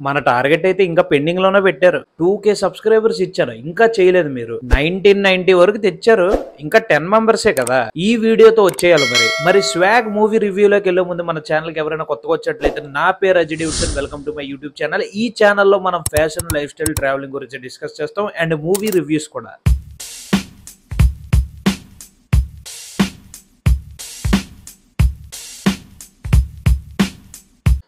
మన టార్గెట్ అయితే ఇంకా పెండింగ్లోనే పెట్టారు. టూ కే సబ్స్క్రైబర్స్ ఇచ్చారు. ఇంకా చేయలేదు మీరు. నైన్టీన్ నైన్టీ వరకు తెచ్చారు. ఇంకా టెన్ మెంబర్సే కదా. ఈ వీడియోతో వచ్చేయాలి మరి. మరి స్వాగ్ మూవీ రివ్యూలోకి వెళ్ళే ముందు మన ఛానల్కి ఎవరైనా కొత్తగా వచ్చేట్లయితే నా పేరు Ajay division welcome to my YouTube channel ఈ ఛానల్లో మనం ఫ్యాషన్ లైఫ్ స్టైల్ ట్రావెలింగ్ గురించి డిస్కస్ చేస్తాం. అండ్ మూవీ రివ్యూస్ కూడా.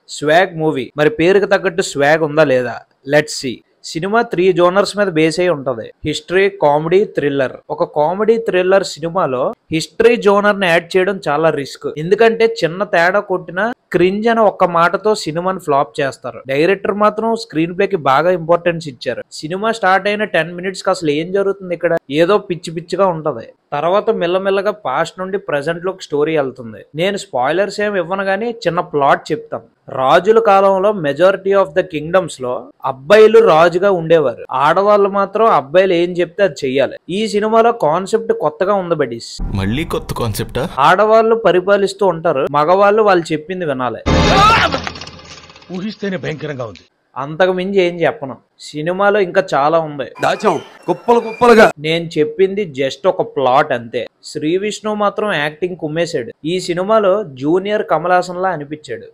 Swag movie. మరి పేరుకి తగ్గట్టు స్వాగ్ ఉందా లేదా? Let's see cinema three genres మీద బేస్ అయి ఉంటది. History comedy thriller. ఒక కామెడీ థ్రిల్లర్ సినిమాలో హిస్టరీ జోనర్ని యాడ్ చేయడం చాలా రిస్క్. ఎందుకంటే చిన్న తేడా కొట్టిన క్రింజ్ అని ఒక్క మాటతో సినిమాని ఫ్లాప్ చేస్తారు. డైరెక్టర్ మాత్రం స్క్రీన్ ప్లే కి బాగా ఇంపార్టెన్స్ ఇచ్చారు. సినిమా స్టార్ట్ అయిన టెన్ మినిట్స్కి అసలు ఏం జరుగుతుంది ఇక్కడ? ఏదో పిచ్చి పిచ్చిగా ఉంటది. తర్వాత మెల్లమెల్లగా పాస్ట్ నుండి ప్రెసెంట్లోకి స్టోరీ వెళ్తుంది. నేను స్పాయిలర్స్ ఏం ఇవ్వను గానీ చిన్న ప్లాట్ చెప్తాను రాజుల కాలంలో మెజారిటీ ఆఫ్ ద కింగ్డమ్స్లో అబ్బాయిలు రాజుగా ఉండేవారు. ఆడవాళ్ళు మాత్రం అబ్బాయిలు ఏం చెప్తే అది చెయ్యాలి. ఈ సినిమాలో కాన్సెప్ట్ కొత్తగా ఉంది బడీస్. మళ్ళీ కొత్త కాన్సెప్టా ఆడవాళ్ళు పరిపాలిస్తూ ఉంటారు. మగవాళ్ళు వాళ్ళు చెప్పింది వినాలి ఊహిస్తేనే భయంకరంగా ఉంది. అంతకు మించి ఏం చెప్పను. సినిమాలో ఇంకా చాలా ఉంది. దాచాం. కుప్పలు కుప్పలుగా. నేను చెప్పింది జస్ట్ ఒక ప్లాట్ అంతే. శ్రీ విష్ణు మాత్రం యాక్టింగ్ కుమ్మేశాడు. ఈ సినిమాలో జూనియర్ కమలాసన్ లా అనిపించాడు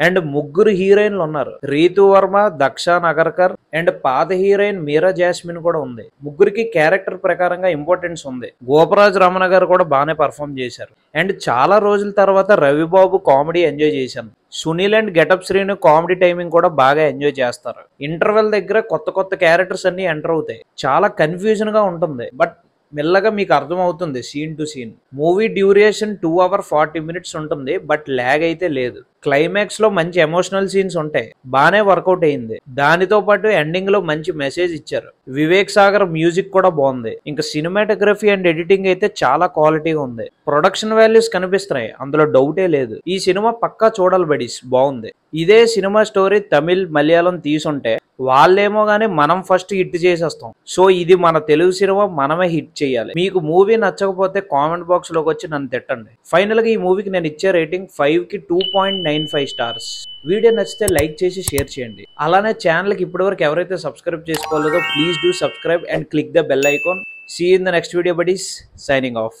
అండ్ ముగ్గురు హీరోయిన్లు ఉన్నారు. రీతు వర్మ దక్ష నగర్కర్ అండ్ పాత హీరోయిన్ మీరా జాస్మిన్ కూడా ఉంది. ముగ్గురికి క్యారెక్టర్ ప్రకారంగా ఇంపార్టెన్స్ ఉంది. గోపరాజ్ రమణ గారు కూడా బాగానే పర్ఫామ్ చేశారు. అండ్ చాలా రోజుల తర్వాత రవిబాబు కామెడీ ఎంజాయ్ చేశాను. Sunil and getup Srinu comedy timing కూడా బాగా ఎంజాయ్ చేస్తారు. ఇంటర్వెల్ దగ్గర కొత్త కొత్త క్యారెక్టర్స్ అన్ని ఎంటర్ అవుతాయి. చాలా కన్ఫ్యూజన్గా ఉంటుంది. బట్ మెల్లగా మీకు అర్థమవుతుంది scene to scene movie duration two hour forty minutes ఉంటుంది. బట్ ల్యాగ్ అయితే లేదు. క్లైమాక్స్లో మంచి ఎమోషనల్ సీన్స్ ఉంటాయి. బాగానే వర్కౌట్ అయింది. దానితో పాటు ఎండింగ్లో మంచి మెసేజ్ ఇచ్చారు. వివేక్ సాగర్ మ్యూజిక్ కూడా బాగుంది. ఇంకా సినిమాటోగ్రఫీ అండ్ ఎడిటింగ్ అయితే చాలా క్వాలిటీగా ఉంది. ప్రొడక్షన్ వాల్యూస్ కనిపిస్తున్నాయి. అందులో డౌటే లేదు. ఈ సినిమా పక్కా చూడాలి బడీస్ బాగుంది. ఇదే సినిమా స్టోరీ తమిళ్ మలయాళం తీసుంటే వాళ్ళేమో గానీ మనం ఫస్ట్ హిట్ చేసేస్తాం. సో ఇది మన తెలుగు సినిమా మనమే హిట్ చేయాలి. మీకు మూవీ నచ్చకపోతే కామెంట్ బాక్స్లోకి వచ్చి నన్ను తిట్టండి. ఫైనల్గా ఈ మూవీకి నేను ఇచ్చే రేటింగ్ ఫైవ్కి two point nine five stars. Video నచ్చితే లైక్ చేసి షేర్ చేయండి. అలానే ఛానల్కి ఇప్పటివరకు ఎవరైతే subscribe చేసుకోలేదో please do subscribe and click the bell icon. See in the next video buddies signing off